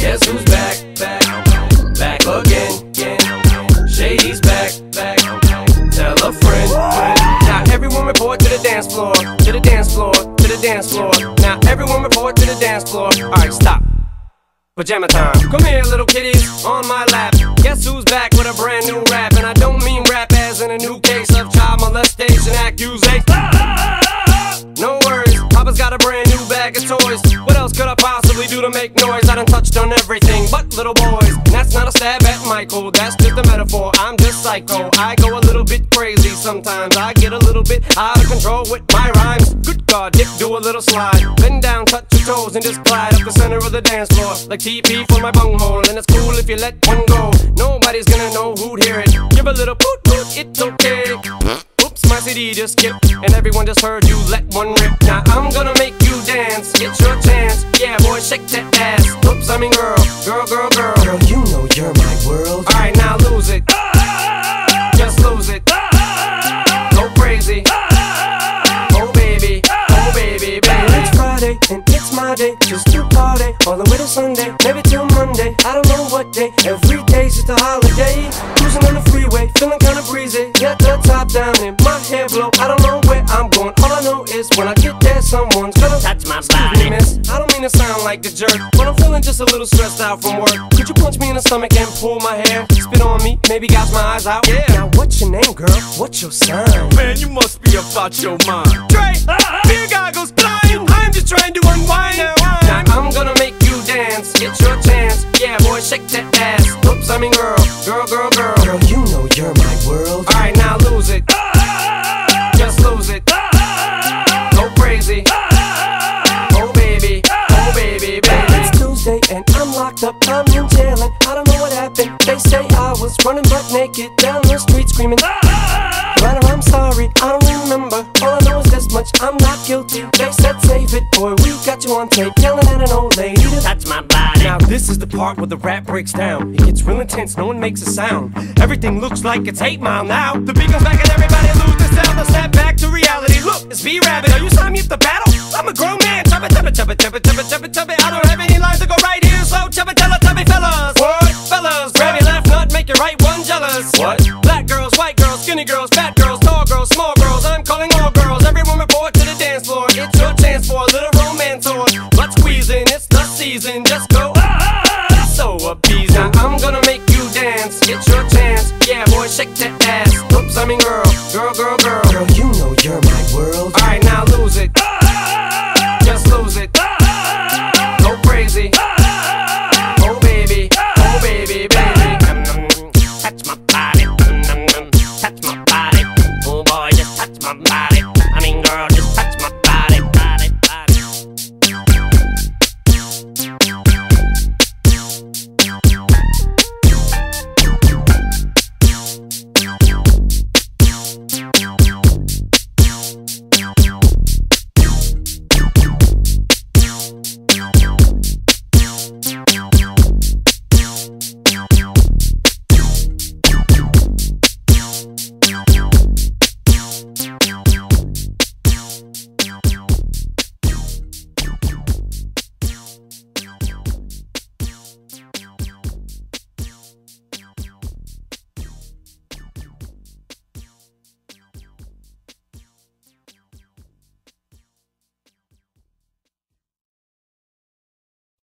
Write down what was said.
Guess who's back, back, back again? Shady's back, back. Tell a friend. Now everyone report to the dance floor, to the dance floor, to the dance floor. Now everyone report to the dance floor. All right, stop. Pajama time. Come here, little kitty, on my lap. Guess who's back with a brand new rap? And I don't mean rap as in a new case. Do to make noise? I done touched on everything but little boys. That's not a stab at Michael, that's just a metaphor. I'm just psycho. I go a little bit crazy sometimes. I get a little bit out of control with my rhymes. Good God, dip, do a little slide. Bend down, touch your toes, and just glide up the center of the dance floor. Like TP for my bunghole. And it's cool if you let one go. Nobody's gonna know who'd hear it. Give a little poot poot, it's okay. Just skipped, and everyone just heard you let one rip. Now I'm gonna make you dance, get your chance. Yeah, boy, shake that ass. Oops, I mean girl, girl, girl, girl. Girl, you know you're my world. Alright, now lose it. Just lose it. Go crazy. Oh baby, oh baby, baby. It's Friday and it's my day, just to party all the way to Sunday, maybe till Monday. I don't know what day. Every I don't know where I'm going. All I know is when I get there, someone's gonna Touch my body. miss. I don't mean to sound like a jerk, but I'm feeling just a little stressed out from work. Could you punch me in the stomach and pull my hair? Spit on me, maybe gouge my eyes out. Yeah. Now what's your name, girl? What's your sign? Man, you must be about your mind. Dre, beer uh-huh. goggles flying. I'm just trying to unwind. Now I'm gonna make you dance. Get your chance. Yeah, boy, shake that ass. Oops, I mean girl, girl, girl, locked up, I'm in jail and I don't know what happened. They say I was running butt naked down the street screaming. Ah, ah, ah! But I'm sorry, I don't remember. All I know is this much, I'm not guilty. They said save it, boy, we got you on tape yelling at an old lady. to- Touch my body. Now this is the part where the rap breaks down. It gets real intense, no one makes a sound. Everything looks like it's 8 Mile now. The beat goes back and everybody loses sound. Now snap back to reality. Look, it's B Rabbit. Are you signing me up to battle? I'm a grown man. Chub it, chub it, chub it, chub What? Black girls, white girls, skinny girls, fat girls, tall girls, small girls. I'm calling all girls. Every Everyone report to the dance floor. It's your chance for a little romance or butt squeezing. It's the season. Just go. ah, So appeasing. Now I'm gonna make you dance. Get your chance. Yeah, boy, shake that ass. Oops, I mean girl, girl, girl, girl. Girl, you know you're my world. Alright,